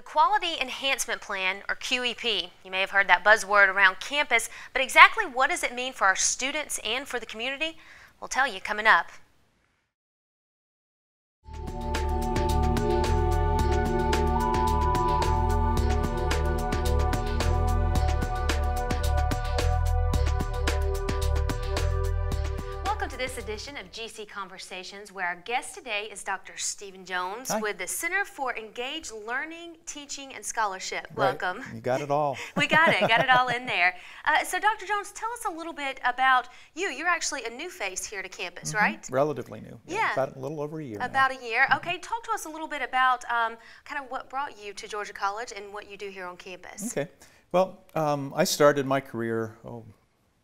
The Quality Enhancement Plan, or QEP, you may have heard that buzzword around campus, but exactly what does it mean for our students and for the community? We'll tell you coming up. This edition of GC Conversations, where our guest today is Dr. Stephen Jones Hi. with the Center for Engaged Learning, Teaching, and Scholarship. Right. Welcome. You got it all. we got it, got it all in there. Uh, so, Dr. Jones, tell us a little bit about you. You're actually a new face here to campus, mm -hmm. right? Relatively new. Yeah. About a little over a year. About now. a year. Okay, talk to us a little bit about um, kind of what brought you to Georgia College and what you do here on campus. Okay. Well, um, I started my career, oh,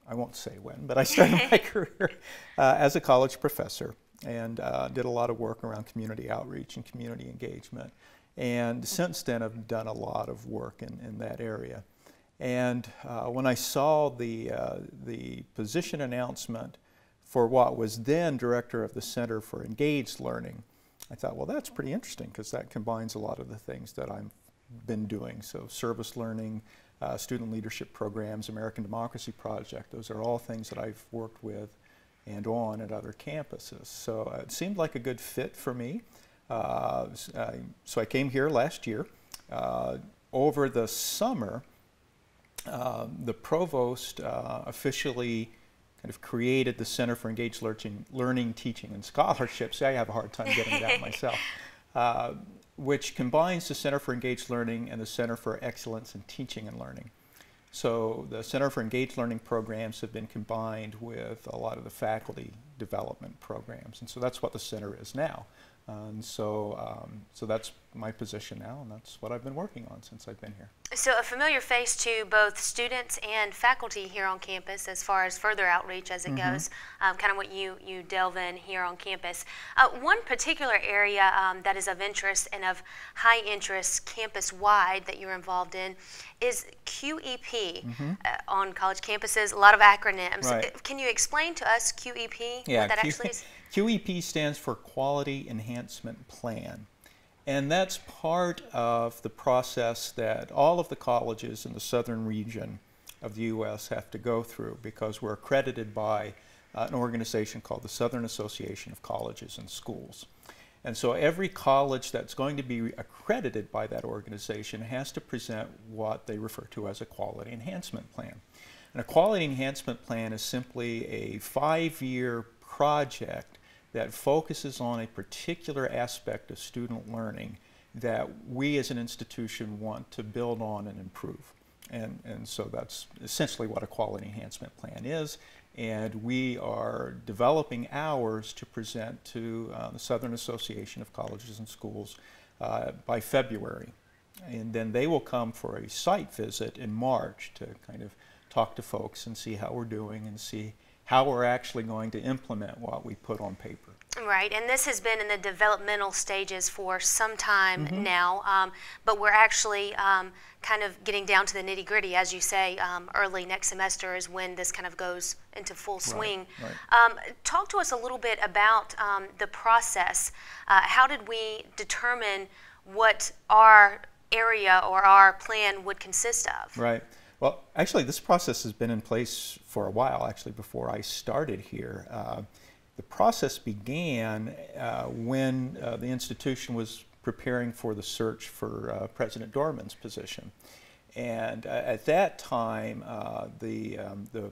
I won't say when, but I started my career uh, as a college professor and uh, did a lot of work around community outreach and community engagement. And since then, I've done a lot of work in, in that area. And uh, when I saw the, uh, the position announcement for what was then director of the Center for Engaged Learning, I thought, well, that's pretty interesting because that combines a lot of the things that I've been doing. So service learning, uh, student leadership programs, American Democracy Project. Those are all things that I've worked with and on at other campuses. So uh, it seemed like a good fit for me. Uh, so I came here last year. Uh, over the summer, uh, the provost uh, officially kind of created the Center for Engaged Learning, Learning Teaching, and Scholarship. See, I have a hard time getting it out myself which combines the Center for Engaged Learning and the Center for Excellence in Teaching and Learning. So the Center for Engaged Learning programs have been combined with a lot of the faculty development programs. And so that's what the center is now. And so, um, so that's my position now, and that's what I've been working on since I've been here. So a familiar face to both students and faculty here on campus as far as further outreach as it mm -hmm. goes, um, kind of what you, you delve in here on campus. Uh, one particular area um, that is of interest and of high interest campus-wide that you're involved in is QEP mm -hmm. uh, on college campuses, a lot of acronyms. Right. Can you explain to us QEP, yeah, what that Q actually is? QEP stands for Quality Enhancement Plan. And that's part of the process that all of the colleges in the southern region of the U.S. have to go through because we're accredited by uh, an organization called the Southern Association of Colleges and Schools. And so every college that's going to be accredited by that organization has to present what they refer to as a quality enhancement plan. And a quality enhancement plan is simply a five-year project that focuses on a particular aspect of student learning that we as an institution want to build on and improve. And, and so that's essentially what a quality enhancement plan is. And we are developing ours to present to uh, the Southern Association of Colleges and Schools uh, by February. And then they will come for a site visit in March to kind of talk to folks and see how we're doing and see how we're actually going to implement what we put on paper. Right, and this has been in the developmental stages for some time mm -hmm. now, um, but we're actually um, kind of getting down to the nitty gritty, as you say, um, early next semester is when this kind of goes into full swing. Right, right. Um, talk to us a little bit about um, the process. Uh, how did we determine what our area or our plan would consist of? Right. Well, actually, this process has been in place for a while, actually, before I started here. Uh, the process began uh, when uh, the institution was preparing for the search for uh, President Dorman's position. And uh, at that time, uh, the, um, the, you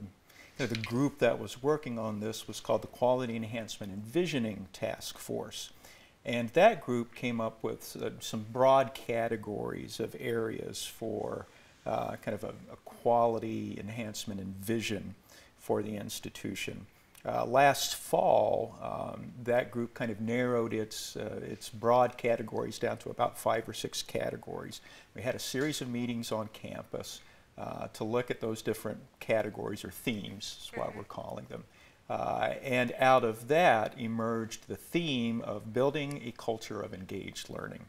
know, the group that was working on this was called the Quality Enhancement and Visioning Task Force. And that group came up with some broad categories of areas for uh, kind of a, a, quality enhancement and vision for the institution. Uh, last fall, um, that group kind of narrowed its, uh, its broad categories down to about five or six categories. We had a series of meetings on campus uh, to look at those different categories or themes, is what we're calling them. Uh, and out of that emerged the theme of building a culture of engaged learning.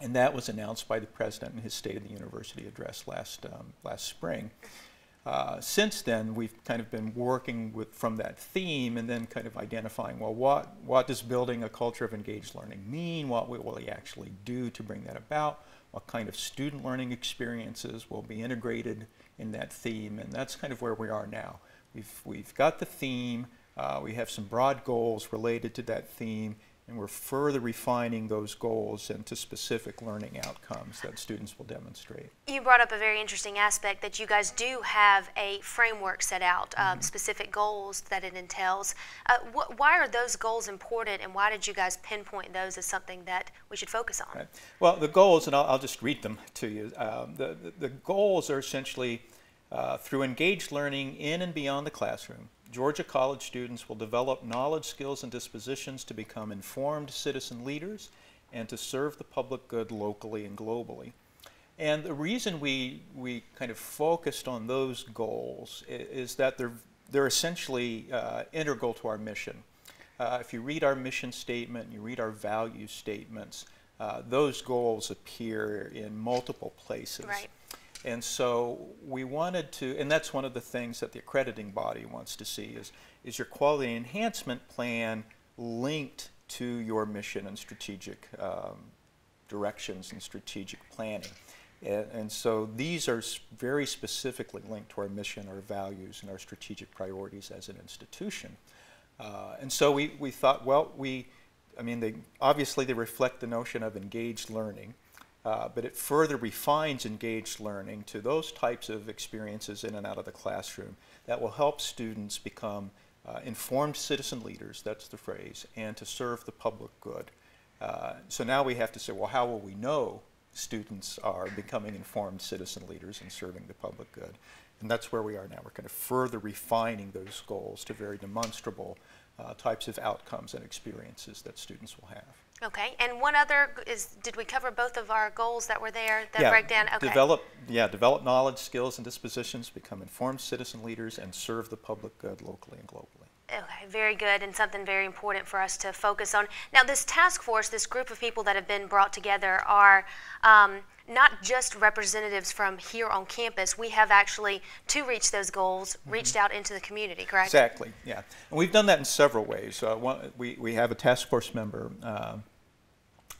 And that was announced by the president in his State of the University address last, um, last spring. Uh, since then, we've kind of been working with, from that theme and then kind of identifying, well, what, what does building a culture of engaged learning mean? What will we actually do to bring that about? what kind of student learning experiences will be integrated in that theme, and that's kind of where we are now. We've, we've got the theme, uh, we have some broad goals related to that theme, and we're further refining those goals into specific learning outcomes that students will demonstrate. You brought up a very interesting aspect that you guys do have a framework set out, um, mm -hmm. specific goals that it entails. Uh, wh why are those goals important, and why did you guys pinpoint those as something that we should focus on? Right. Well, the goals, and I'll, I'll just read them to you. Um, the, the, the, goals are essentially uh, through engaged learning in and beyond the classroom, Georgia College students will develop knowledge, skills, and dispositions to become informed citizen leaders and to serve the public good locally and globally. And the reason we, we kind of focused on those goals is, that they're, they're essentially uh, integral to our mission. Uh, if you read our mission statement, you read our value statements, uh, those goals appear in multiple places. Right. And so we wanted to, and that's one of the things that the accrediting body wants to see is, is your quality enhancement plan linked to your mission and strategic um, directions and strategic planning. And, and, so these are very specifically linked to our mission, our values, and our strategic priorities as an institution. Uh, and so we, we thought, well, we, I mean, they, obviously they reflect the notion of engaged learning. Uh, but it further refines engaged learning to those types of experiences in and out of the classroom that will help students become uh, informed citizen leaders, that's the phrase, and to serve the public good. Uh, so now we have to say, well, how will we know students are becoming informed citizen leaders and serving the public good? And that's where we are now. We're kind of further refining those goals to very demonstrable uh, types of outcomes and experiences that students will have. Okay, and one other is, did we cover both of our goals that were there, that yeah, breakdown? Okay. Develop, yeah, develop knowledge, skills, and dispositions, become informed citizen leaders, and serve the public good locally and globally. Okay, very good, and something very important for us to focus on. Now, this task force, this group of people that have been brought together, are um, not just representatives from here on campus. We have actually, to reach those goals, mm-hmm. reached out into the community, correct? Exactly, yeah. And we've done that in several ways. Uh, one, we, we have a task force member, uh,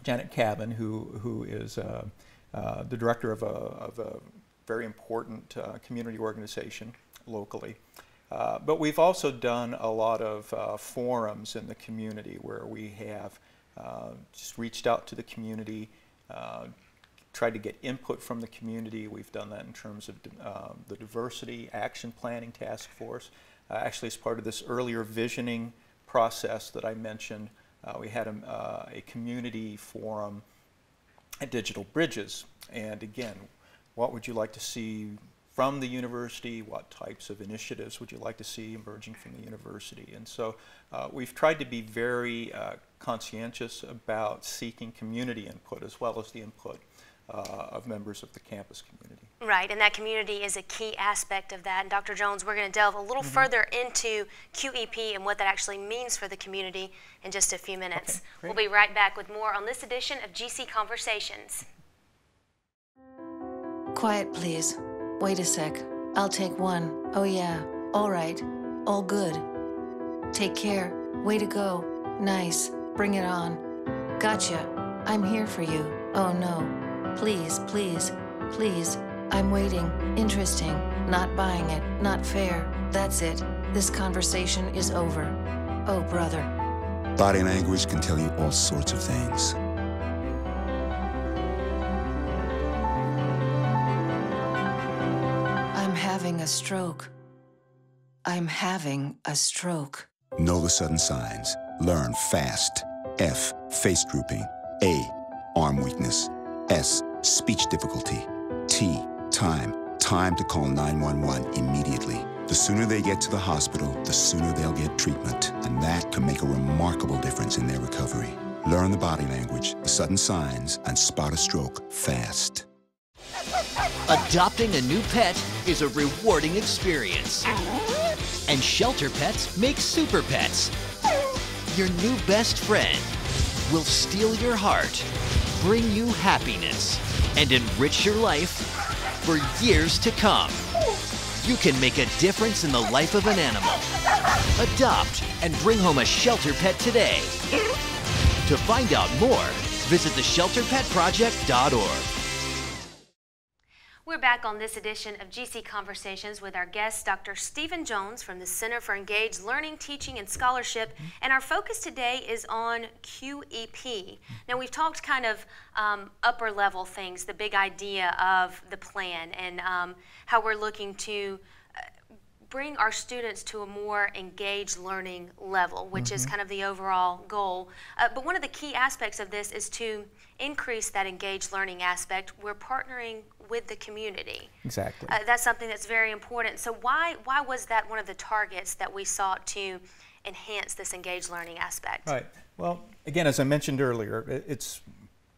Janet Cabin, who, who is uh, uh the director of a, of a very important uh, community organization locally. Uh, but we've also done a lot of uh, forums in the community where we have uh, just reached out to the community, uh, tried to get input from the community. We've done that in terms of um, the Diversity Action Planning Task Force. Uh, actually, as part of this earlier visioning process that I mentioned, we had a, a community forum at Digital Bridges. And again, what would you like to see from the university, what types of initiatives would you like to see emerging from the university. And so uh, we've tried to be very uh, conscientious about seeking community input as well as the input uh, of members of the campus community. Right, and that community is a key aspect of that. And Dr. Jones, we're going to delve a little mm -hmm. further into QEP and what that actually means for the community in just a few minutes. Okay, we'll be right back with more on this edition of GC Conversations. Quiet, please. Wait a sec. I'll take one. Oh, yeah. All right. All good. Take care. Way to go. Nice. Bring it on. Gotcha. I'm here for you. Oh, no. Please, please, please. I'm waiting. Interesting. Not buying it. Not fair. That's it. This conversation is over. Oh, brother. Body language can tell you all sorts of things. I'm having a stroke. I'm having a stroke. Know the sudden signs. Learn fast. F. Face drooping. A. Arm weakness. S. Speech difficulty. T. Time. Time to call 911 immediately. The sooner they get to the hospital, the sooner they'll get treatment. And that can make a remarkable difference in their recovery. Learn the body language, the sudden signs, and spot a stroke fast. Adopting a new pet is a rewarding experience. And Shelter Pets make super pets. Your new best friend will steal your heart, bring you happiness, and enrich your life for years to come. You can make a difference in the life of an animal. Adopt and bring home a shelter pet today. To find out more, visit theshelterpetproject.org. We're back on this edition of GC Conversations with our guest, Dr. Stephen Jones from the Center for Engaged Learning, Teaching, and Scholarship. And our focus today is on QEP. Now, we've talked kind of um, upper level things, the big idea of the plan, and um, how we're looking to bring our students to a more engaged learning level, which mm-hmm. is kind of the overall goal. Uh, but one of the key aspects of this is to increase that engaged learning aspect. We're partnering with the community. Exactly. Uh, that's something that's very important. So why why was that one of the targets that we sought to enhance this engaged learning aspect? Right. Well, again, as I mentioned earlier, it's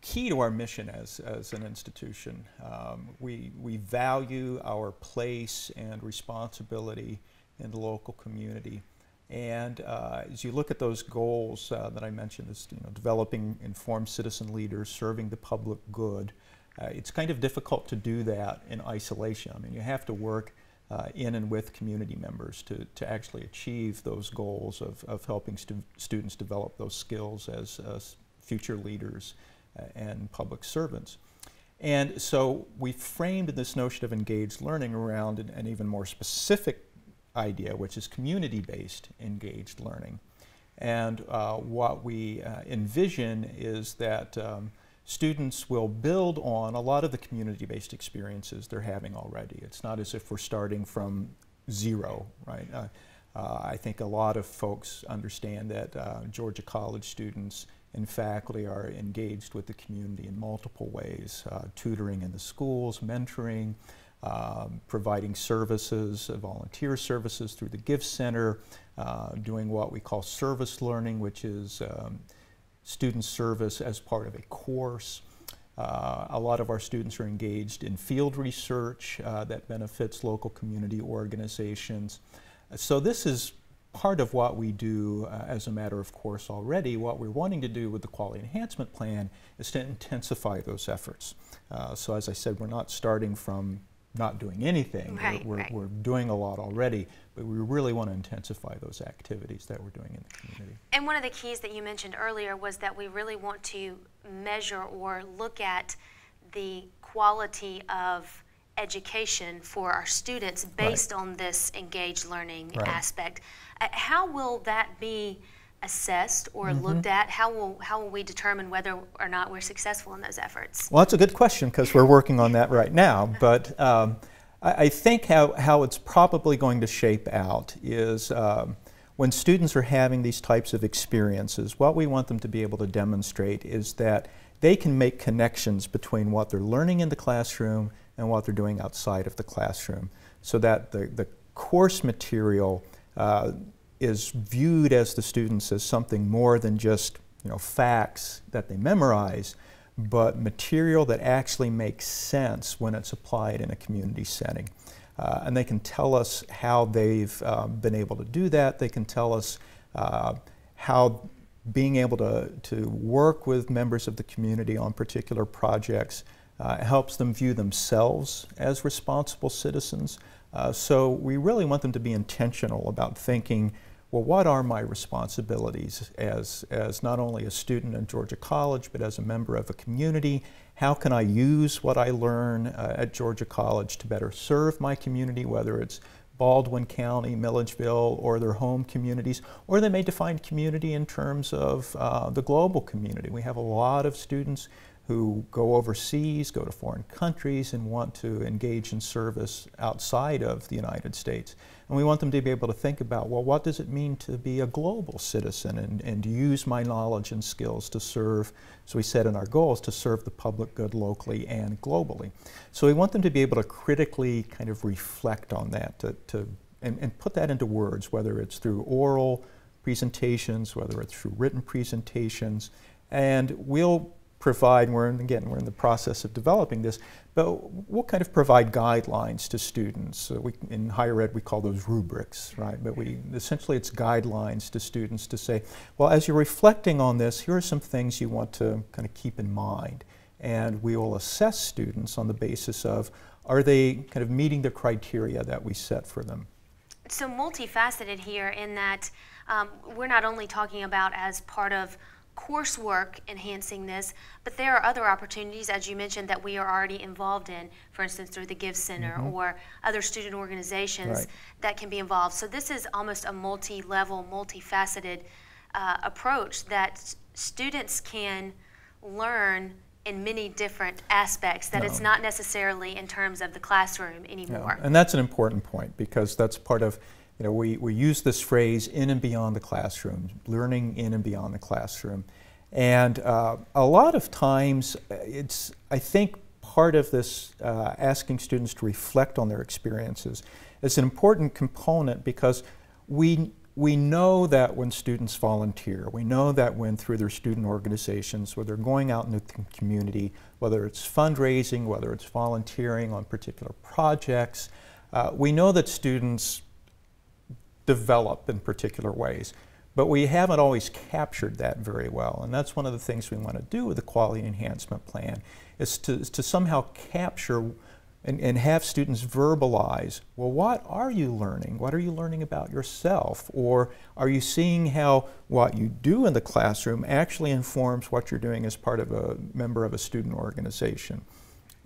key to our mission as, as an institution. Um, we, we value our place and responsibility in the local community. And uh, as you look at those goals uh, that I mentioned, is you know, developing informed citizen leaders, serving the public good, uh, it's kind of difficult to do that in isolation. I mean, you have to work uh, in and with community members to, to actually achieve those goals of, of helping stu students develop those skills as, as future leaders uh, and public servants. And so we framed this notion of engaged learning around an, an even more specific idea, which is community-based engaged learning. And uh, what we uh, envision is that um, students will build on a lot of the community-based experiences they're having already. It's not as if we're starting from zero, right? Uh, uh I think a lot of folks understand that uh, Georgia College students and faculty are engaged with the community in multiple ways, uh, tutoring in the schools, mentoring, um, providing services, uh, volunteer services through the Give Center, uh, doing what we call service learning, which is um, student service as part of a course. Uh, a lot of our students are engaged in field research uh, that benefits local community organizations. So this is part of what we do uh, as a matter of course already. What we're wanting to do with the quality enhancement plan is to intensify those efforts. Uh, so as I said, we're not starting from not doing anything. Right, we're, right. we're, doing a lot already, but we really want to intensify those activities that we're doing in the community. And one of the keys that you mentioned earlier was that we really want to measure or look at the quality of education for our students based right. on this engaged learning aspect. Uh, how will that be assessed or mm-hmm. looked at? How will how will we determine whether or not we're successful in those efforts? Well, that's a good question because we're working on that right now. But um, I, I, think how how it's probably going to shape out is. Um, when students are having these types of experiences, what we want them to be able to demonstrate is that they can make connections between what they're learning in the classroom and what they're doing outside of the classroom so that the, the course material uh, is viewed as the students as something more than just you know, facts that they memorize, but material that actually makes sense when it's applied in a community setting. Uh, and they can tell us how they've uh, been able to do that. They can tell us uh, how being able to, to work with members of the community on particular projects uh, helps them view themselves as responsible citizens. Uh, so we really want them to be intentional about thinking, well, what are my responsibilities as, as not only a student at Georgia College, but as a member of a community? How can I use what I learn uh, at Georgia College to better serve my community, whether it's Baldwin County, Milledgeville, or their home communities, or they may define community in terms of uh, the global community. We have a lot of students who go overseas, go to foreign countries, and want to engage in service outside of the United States. And we want them to be able to think about, well, what does it mean to be a global citizen and, and use my knowledge and skills to serve, as we said in our goals, to serve the public good locally and globally. So we want them to be able to critically kind of reflect on that, to, to and, and put that into words, whether it's through oral presentations, whether it's through written presentations, and we'll provide, we're in, again, we're in the process of developing this, but we'll kind of provide guidelines to students. So we, in higher ed, we call those rubrics, right? But we, essentially it's guidelines to students to say, well, as you're reflecting on this, here are some things you want to kind of keep in mind. And we will assess students on the basis of, are they kind of meeting the criteria that we set for them? So multifaceted here in that um, we're not only talking about as part of coursework enhancing this, but there are other opportunities, as you mentioned, that we are already involved in, for instance, through the Give Center mm-hmm. or other student organizations right. that can be involved. So this is almost a multi level, multifaceted uh, approach that students can learn in many different aspects that no. it's not necessarily in terms of the classroom anymore. No. And that's an important point because that's part of you know, we, we use this phrase in and beyond the classroom, learning in and beyond the classroom. And uh, a lot of times, uh, it's, I think, part of this uh, asking students to reflect on their experiences is an important component because we, we know that when students volunteer, we know that when through their student organizations, whether they're going out into the community, whether it's fundraising, whether it's volunteering on particular projects, uh, we know that students develop in particular ways. But we haven't always captured that very well. And that's one of the things we want to do with the quality enhancement plan is to, is to somehow capture and, and have students verbalize, well, what are you learning? What are you learning about yourself? Or are you seeing how what you do in the classroom actually informs what you're doing as part of a member of a student organization?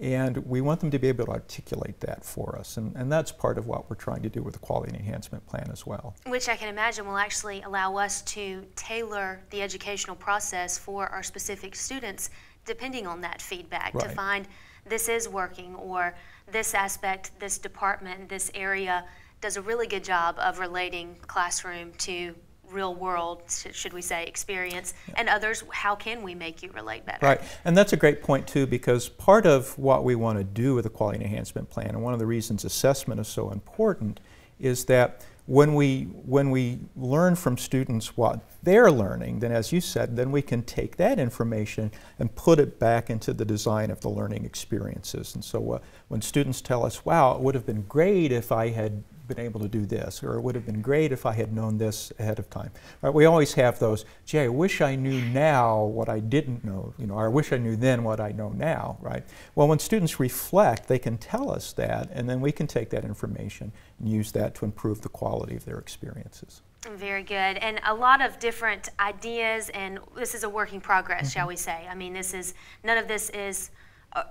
And we want them to be able to articulate that for us. And, and that's part of what we're trying to do with the Quality Enhancement Plan as well. Which I can imagine will actually allow us to tailor the educational process for our specific students depending on that feedback right. to find this is working or this aspect, this department, this area does a really good job of relating classroom to real world, should we say, experience, yeah. and others, how can we make you relate better? Right, and that's a great point too, because part of what we want to do with the quality enhancement plan, and one of the reasons assessment is so important, is that when we when we learn from students what they're learning, then as you said, then we can take that information and put it back into the design of the learning experiences. And so uh, when students tell us, "Wow, it would have been great if I had been able to do this, or it would have been great if I had known this ahead of time. Right? We always have those, gee, I wish I knew now what I didn't know, you know, or I wish I knew then what I know now, right? Well, when students reflect, they can tell us that, and then we can take that information and use that to improve the quality of their experiences. Very good. And a lot of different ideas, and this is a work in progress, mm -hmm. shall we say. I mean, this is, none of this is uh,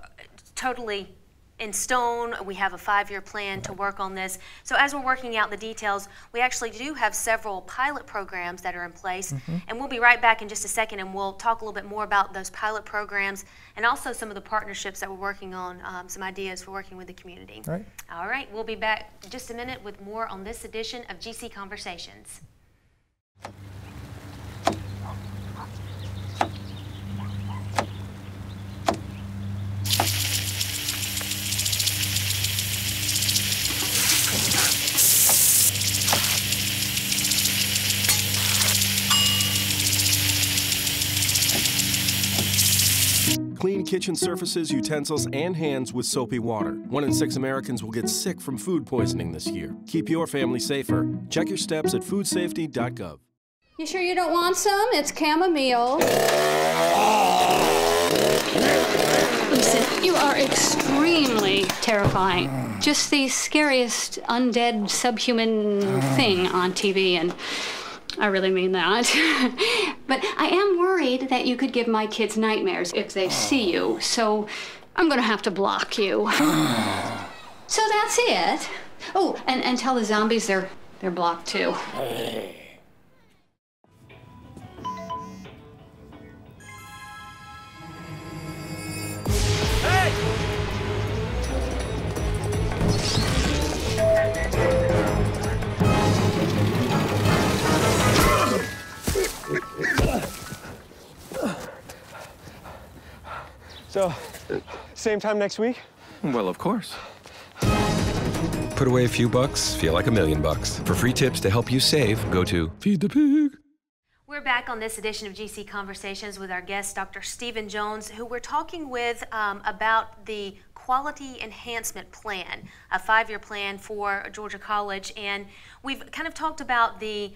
totally in stone. We have a five-year plan to work on this. So as we're working out the details, we actually do have several pilot programs that are in place. Mm -hmm. And we'll be right back in just a second and we'll talk a little bit more about those pilot programs and also some of the partnerships that we're working on, um, some ideas for working with the community. All right. All right, we'll be back just a minute with more on this edition of GC Conversations. Kitchen surfaces, utensils, and hands with soapy water. One in six Americans will get sick from food poisoning this year. Keep your family safer. Check your steps at foodsafety.gov. You sure you don't want some? It's chamomile. Listen, you are extremely terrifying. Just the scariest undead subhuman thing on TV, and I really mean that. but I am worried that you could give my kids nightmares if they see you, so I'm gonna have to block you. so that's it. Oh, and, and tell the zombies they're they're blocked too. So, same time next week? Well, of course. Put away a few bucks, feel like a million bucks. For free tips to help you save, go to Feed the Pig. We're back on this edition of GC Conversations with our guest, Dr. Stephen Jones, who we're talking with um, about the Quality Enhancement Plan, a five-year plan for Georgia College. And we've kind of talked about the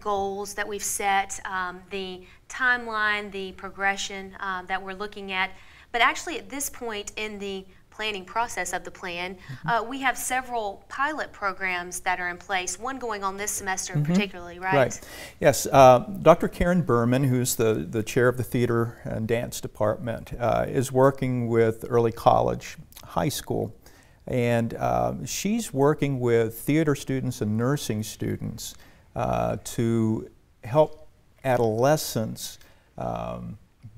goals that we've set, um, the timeline, the progression um, that we're looking at. But actually, at this point in the planning process of the plan. Uh, we have several pilot programs that are in place, one going on this semester particularly, right? Right. Yes. Uh, Dr. Karen Berman, who's the, the chair of the theater and dance department, uh, is working with early college, high school, and um, she's working with theater students and nursing students uh, to help adolescents um,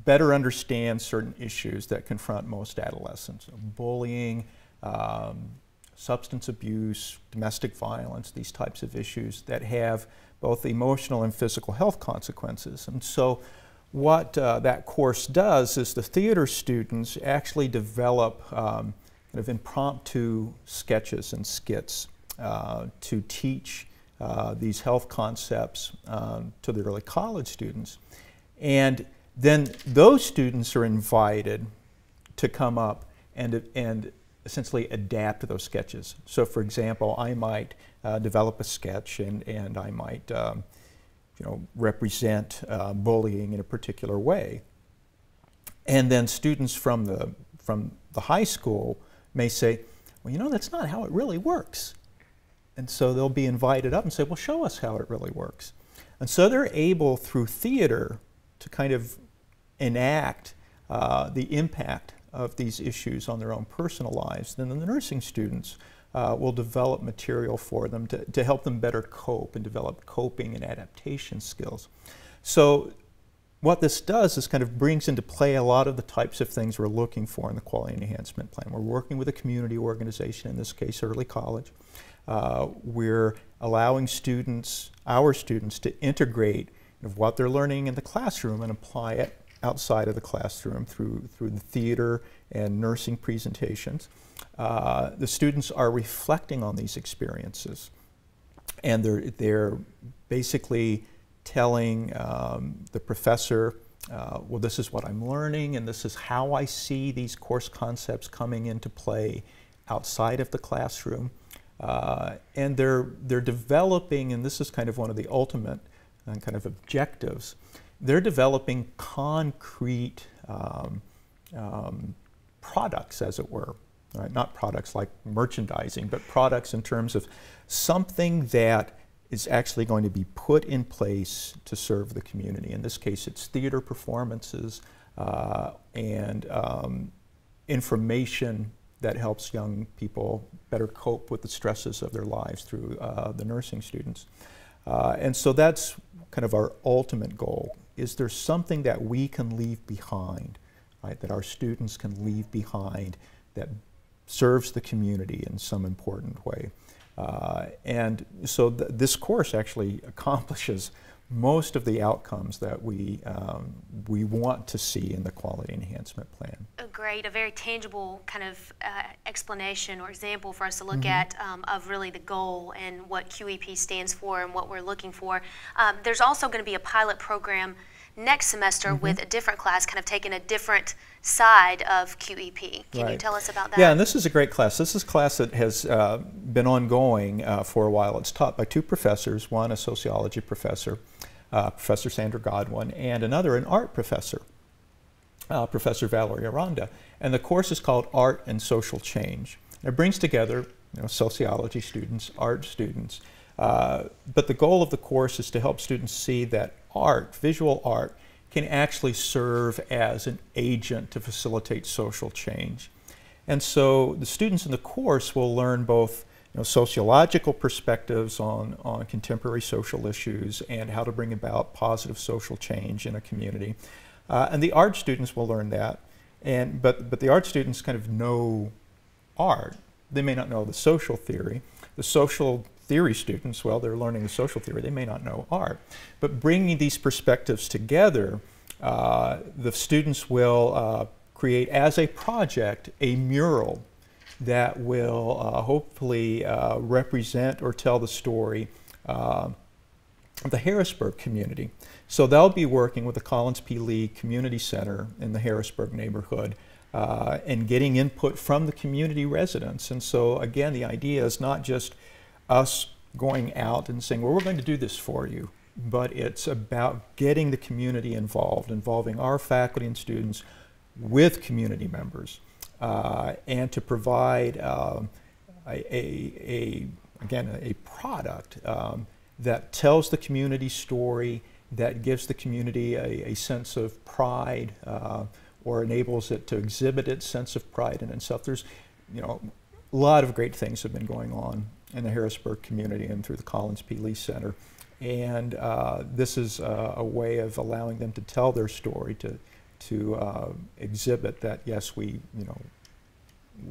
better understand certain issues that confront most adolescents bullying, um, substance abuse, domestic violence, these types of issues that have both emotional and physical health consequences. And so, what uh, that course does is the theater students actually develop um, kind of impromptu sketches and skits uh, to teach uh, these health concepts um, to the early college students. And then those students are invited to come up and, and essentially adapt those sketches. So, for example, I might uh, develop a sketch and, and I might um, you know, represent uh, bullying in a particular way. And then students from the, from the high school may say, well, you know, that's not how it really works. And so they'll be invited up and say, well, show us how it really works. And so they're able, through theater, to kind of enact uh, the impact of these issues on their own personal lives. Then the nursing students uh, will develop material for them to, to help them better cope and develop coping and adaptation skills. So what this does is kind of brings into play a lot of the types of things we're looking for in the quality enhancement plan. We're working with a community organization, in this case early college. Uh, we're allowing students, our students, to integrate what they're learning in the classroom and apply it outside of the classroom through, through the theater and nursing presentations. Uh, the students are reflecting on these experiences and they're, they're basically telling um, the professor, uh, well, this is what I'm learning and this is how I see these course concepts coming into play outside of the classroom. Uh, and they're, they're developing, and this is kind of one of the ultimate uh, kind of objectives, they're developing concrete um, um, products, as it were. Right? Not products like merchandising, but products in terms of something that is actually going to be put in place to serve the community. In this case, it's theater performances uh, and um, information that helps young people better cope with the stresses of their lives through uh, the nursing students. Uh, and so that's kind of our ultimate goal. Is there something that we can leave behind, right, that our students can leave behind that serves the community in some important way? Uh, and so th this course actually accomplishes most of the outcomes that we, um, we want to see in the quality enhancement plan. A great, a very tangible kind of uh, explanation or example for us to look mm -hmm. at um, of really the goal and what QEP stands for and what we're looking for. Um, there's also going to be a pilot program next semester mm -hmm. with a different class, kind of taking a different side of QEP. Can right. you tell us about that? Yeah, and this is a great class. This is a class that has uh, been ongoing uh, for a while. It's taught by two professors, one a sociology professor, uh, Professor Sandra Godwin, and another an art professor, uh, Professor Valerie Aranda. And the course is called Art and Social Change. It brings together you know, sociology students, art students, uh, but the goal of the course is to help students see that art, visual art, can actually serve as an agent to facilitate social change. And so the students in the course will learn both know, sociological perspectives on, on contemporary social issues and how to bring about positive social change in a community. Uh, and the art students will learn that. And, but, but the art students kind of know art. They may not know the social theory. The social theory students, well, they're learning the social theory, they may not know art. But bringing these perspectives together, uh, the students will uh, create as a project a mural that will uh, hopefully uh, represent or tell the story uh, of the Harrisburg community. So they'll be working with the Collins P. Lee Community Center in the Harrisburg neighborhood uh, and getting input from the community residents. And so again, the idea is not just us going out and saying, well, we're going to do this for you, but it's about getting the community involved, involving our faculty and students with community members. Uh, and to provide um, a, a, a, again, a product um, that tells the community story, that gives the community a, a sense of pride uh, or enables it to exhibit its sense of pride and in itself. There's, you know, a lot of great things have been going on in the Harrisburg community and through the Collins P. Lee Center. And uh, this is a way of allowing them to tell their story, to, to uh, exhibit that, yes, we, you know,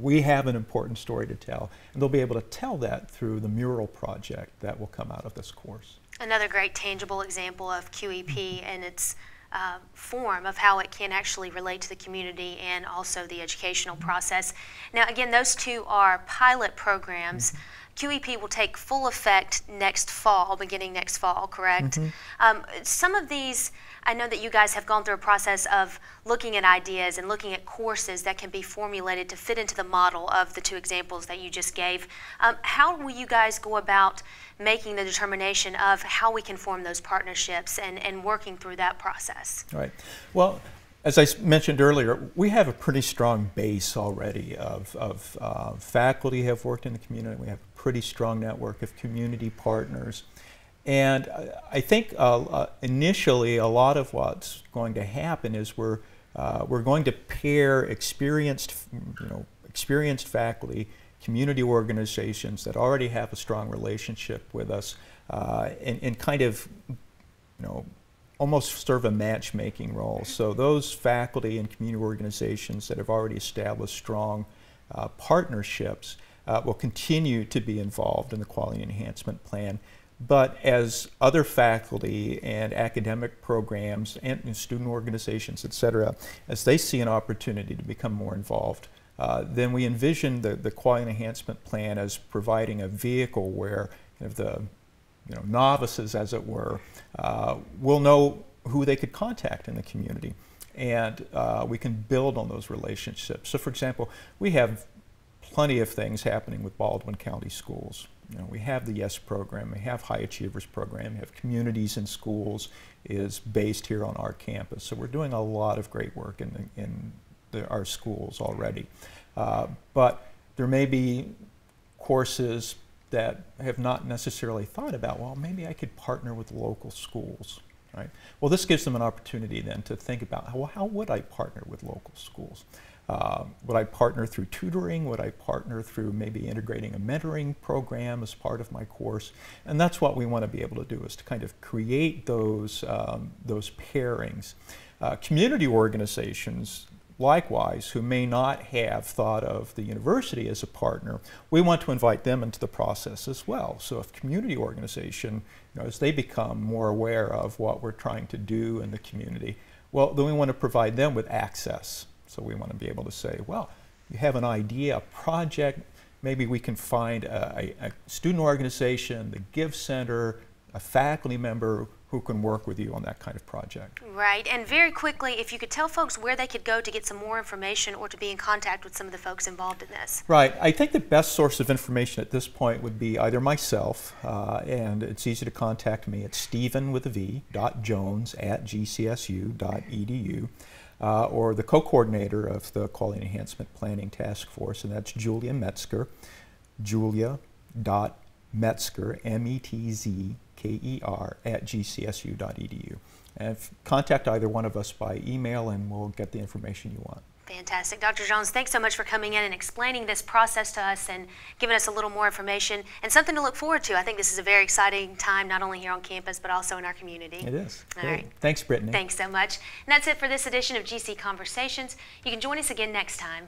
we have an important story to tell. And they'll be able to tell that through the mural project that will come out of this course. Another great tangible example of QEP and its uh, form of how it can actually relate to the community and also the educational process. Now, again, those two are pilot programs. QEP will take full effect next fall, beginning next fall, correct? Um, some of these, I know that you guys have gone through a process of looking at ideas and looking at courses that can be formulated to fit into the model of the two examples that you just gave. Um, how will you guys go about making the determination of how we can form those partnerships and, and working through that process? Right. Well, as I mentioned earlier, we have a pretty strong base already of, of uh, faculty have worked in the community. We have a pretty strong network of community partners. And I think uh, uh, initially a lot of what's going to happen is we're, uh, we're going to pair experienced, you know, experienced faculty, community organizations that already have a strong relationship with us, uh, and, and kind of, you know, almost serve a matchmaking role. So those faculty and community organizations that have already established strong uh, partnerships uh, will continue to be involved in the quality enhancement plan. But as other faculty and academic programs and, student organizations, et cetera, as they see an opportunity to become more involved, uh, then we envision the, the quality enhancement plan as providing a vehicle where kind of the you know, novices, as it were, uh, will know who they could contact in the community. And uh, we can build on those relationships. So, for example, we have plenty of things happening with Baldwin County schools. You know, we have the YES program, we have High Achievers program, we have Communities in Schools is based here on our campus. So we're doing a lot of great work in, the, in the, our schools already. Uh, but there may be courses that have not necessarily thought about, well, maybe I could partner with local schools, right? Well, this gives them an opportunity then to think about, well, how would I partner with local schools? Uh, would I partner through tutoring? Would I partner through maybe integrating a mentoring program as part of my course? And that's what we want to be able to do is to kind of create those, um, those pairings. Uh, community organizations likewise, who may not have thought of the university as a partner, we want to invite them into the process as well. So if community organization, you know, as they become more aware of what we're trying to do in the community, well, then we want to provide them with access. So we want to be able to say, well, you have an idea, a project, maybe we can find a, a, student organization, the Give Center, a faculty member who can work with you on that kind of project. Right, and very quickly, if you could tell folks where they could go to get some more information or to be in contact with some of the folks involved in this. Right, I think the best source of information at this point would be either myself, uh, and it's easy to contact me at Stephen with a V dot Jones at gcsu.edu, uh, or the co-coordinator of the Quality Enhancement Planning Task Force, and that's Julia Metzker, Julia dot Metzker, M-E-T-Z K-E-R, at gcsu.edu. And contact either one of us by email and we'll get the information you want. Fantastic. Dr. Jones, thanks so much for coming in and explaining this process to us and giving us a little more information and something to look forward to. I think this is a very exciting time, not only here on campus, but also in our community. It is. All Great. right. Thanks, Brittany. Thanks so much. And that's it for this edition of GC Conversations. You can join us again next time.